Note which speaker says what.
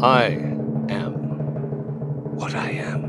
Speaker 1: I am what I am.